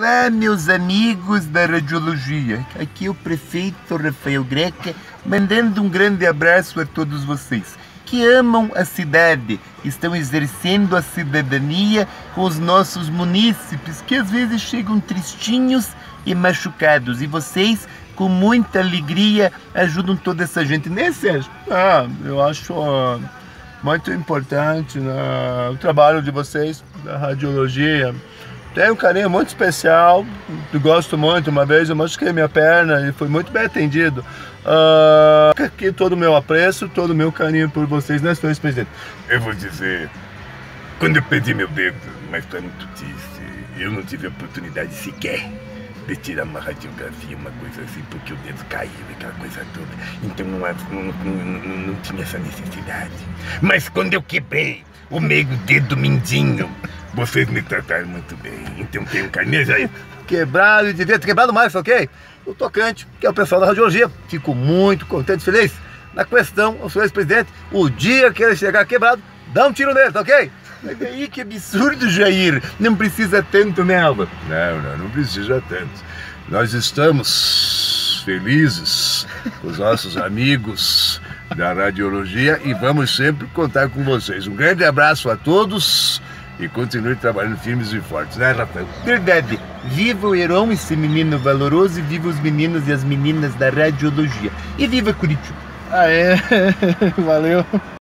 Olá, meus amigos da radiologia. Aqui é o prefeito Rafael Greca, mandando um grande abraço a todos vocês que amam a cidade, estão exercendo a cidadania com os nossos munícipes, que às vezes chegam tristinhos e machucados, e vocês, com muita alegria, ajudam toda essa gente, né, Sérgio? Ah, eu acho muito importante né, o trabalho de vocês da radiologia tenho um carinho muito especial, gosto muito. Uma vez eu machuquei minha perna e fui muito bem atendido. Uh, aqui todo o meu apreço, todo o meu carinho por vocês, né, senhor presidente? Eu vou dizer, quando eu perdi meu dedo, mas muito triste, eu não tive oportunidade sequer de tirar uma radiografia, uma coisa assim, porque o dedo caiu, aquela coisa toda. Então não, não, não, não tinha essa necessidade. Mas quando eu quebrei o meio dedo mindinho, vocês me trataram muito bem, então tem um carneiro aí. Quebrado e devia ter quebrado mais, ok? O tocante, que é o pessoal da radiologia, fico muito contente, feliz. Na questão, o senhor ex-presidente, o dia que ele chegar quebrado, dá um tiro nele, tá ok? Mas aí que absurdo, Jair. Não precisa tanto, né, Alba? Não, não, não precisa tanto. Nós estamos felizes com os nossos amigos da radiologia e vamos sempre contar com vocês. Um grande abraço a todos e continue trabalhando firmes e fortes, né, Rafael? Verdade. Viva o Heron, esse menino valoroso, e viva os meninos e as meninas da radiologia. E viva Curitiba. Ah, é? Valeu.